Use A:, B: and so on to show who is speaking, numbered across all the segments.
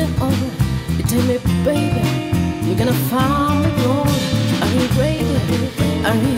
A: it. You tell me, baby, you're gonna find me glory. Are you ready? Are you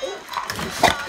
A: Uh.